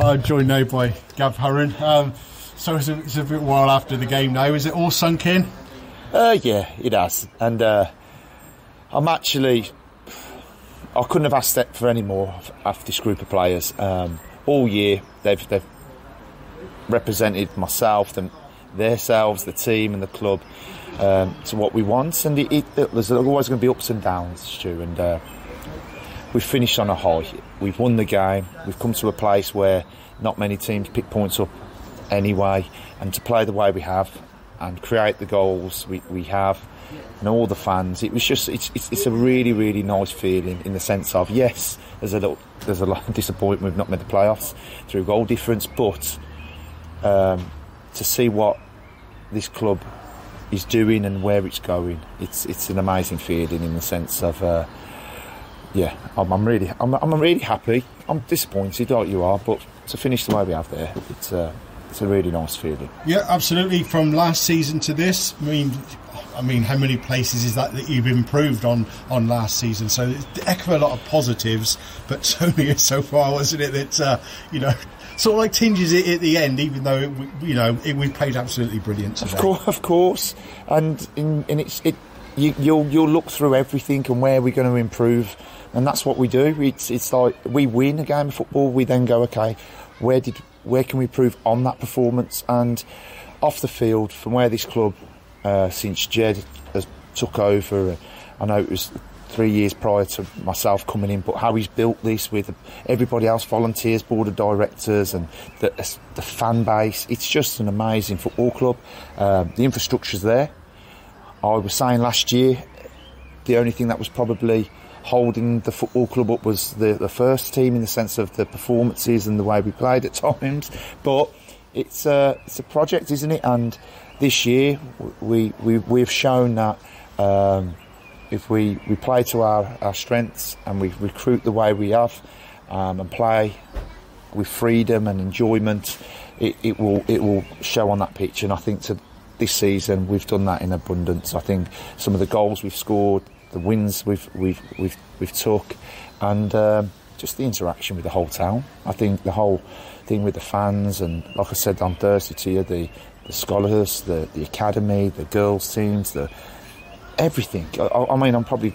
I'm joined now by Gav Hurren. Um, so it's a, it's a bit while after the game now. Is it all sunk in? Uh, yeah, it has. And uh, I'm actually, I couldn't have asked for any more of this group of players. Um, all year, they've, they've represented myself, them, themselves, the team, and the club um, to what we want. And it, it, there's always going to be ups and downs, Stu. And uh, we've finished on a high. We've won the game. We've come to a place where not many teams pick points up anyway. And to play the way we have and create the goals we, we have and all the fans, it was just it's, it's, it's a really really nice feeling in the sense of yes, there's a little there's a lot of disappointment we've not made the playoffs through goal difference, but um, to see what this club is doing and where it's going, it's it's an amazing feeling in the sense of. Uh, yeah, I'm, I'm really, I'm, I'm, really happy. I'm disappointed, like you are, but to finish the way we have there, it's, uh, it's a really nice feeling. Yeah, absolutely. From last season to this, I mean, I mean, how many places is that that you've improved on on last season? So, echo a lot of positives, but it's so far, wasn't it? That uh, you know, sort of like tinges it at the end, even though it, you know it, we played absolutely brilliant today. Of course, of course, and in, and it's it. You, you'll you'll look through everything and where we're going to improve and that's what we do. It's it's like we win a game of football, we then go, okay, where did where can we improve on that performance and off the field from where this club uh, since Jed has took over. I know it was three years prior to myself coming in, but how he's built this with everybody else, volunteers, board of directors, and the, the fan base. It's just an amazing football club. Uh, the infrastructure's there. I was saying last year, the only thing that was probably holding the football club up was the, the first team in the sense of the performances and the way we played at times. But it's a, it's a project, isn't it? And this year we, we, we've shown that um, if we, we play to our, our strengths and we recruit the way we have um, and play with freedom and enjoyment, it, it will it will show on that pitch. And I think to this season we've done that in abundance. I think some of the goals we've scored, the wins we've we've we've we've took, and um, just the interaction with the whole town. I think the whole thing with the fans and like I said on Thursday to you, the the scholars, the the academy, the girls teams, the everything. I, I mean, I'm probably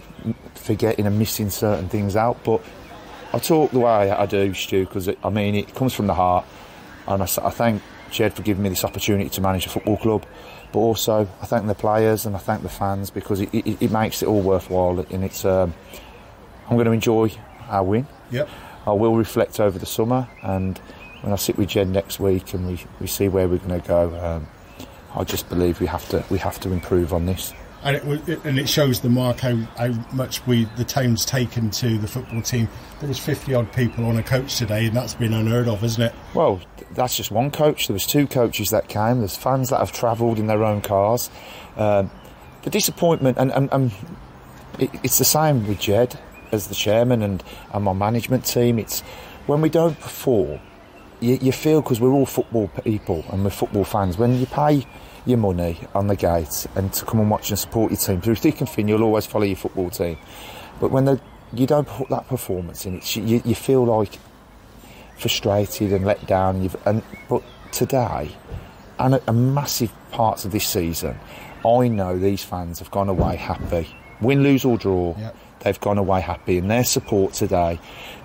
forgetting and missing certain things out, but I talk the way I do, Stu, because I mean it comes from the heart, and I, I thank Jed for giving me this opportunity to manage a football club but also I thank the players and I thank the fans because it, it, it makes it all worthwhile. And it's um, I'm going to enjoy our win. Yep. I will reflect over the summer, and when I sit with Jen next week and we, we see where we're going to go, um, I just believe we have to we have to improve on this and it, and it shows the mark how, how much we the town's taken to the football team. There was fifty odd people on a coach today, and that's been unheard of, isn't it? Well, that's just one coach. There was two coaches that came. There's fans that have travelled in their own cars. Um, the disappointment, and, and, and it, it's the same with Jed as the chairman and, and my management team. It's when we don't perform, you, you feel because we're all football people and we're football fans. When you pay your money on the gate and to come and watch and support your team. Through thick and thin, you'll always follow your football team. But when you don't put that performance in, you, you feel like frustrated and let down. And, and but today, and a, a massive parts of this season, I know these fans have gone away happy. Win, lose or draw. Yep they've gone away happy, and their support today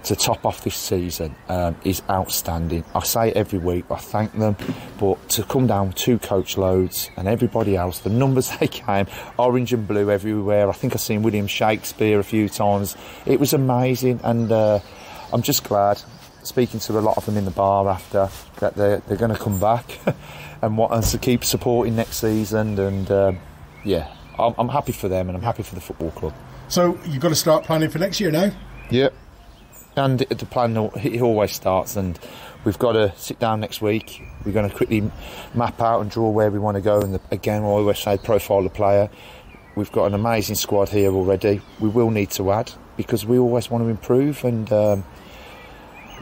to top off this season um, is outstanding. I say it every week, I thank them, but to come down two coach loads and everybody else, the numbers they came, orange and blue everywhere. I think I've seen William Shakespeare a few times. It was amazing, and uh, I'm just glad. Speaking to a lot of them in the bar after that, they're, they're going to come back and want us to keep supporting next season. And um, yeah, I'm, I'm happy for them, and I'm happy for the football club. So you've got to start planning for next year now. Yep. And the plan always starts, and we've got to sit down next week. We're going to quickly map out and draw where we want to go. And the, again, I always say profile the player. We've got an amazing squad here already. We will need to add because we always want to improve and um,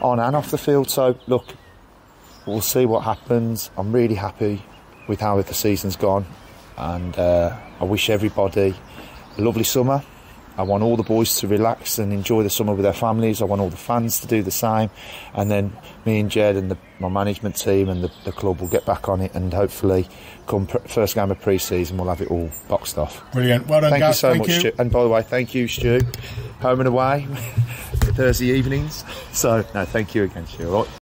on and off the field. So look, we'll see what happens. I'm really happy with how the season's gone, and uh, I wish everybody a lovely summer I want all the boys to relax and enjoy the summer with their families. I want all the fans to do the same, and then me and Jed and the, my management team and the, the, club will get back on it, and hopefully, come pr- first game of pre-season, we'll have it all boxed off. Brilliant. Well done, Thank Gav. you so Thank much, you. Stu. And by the way, thank you, Stu. Home and away, Thursday evenings. So, no, thank you again, Stu. All right.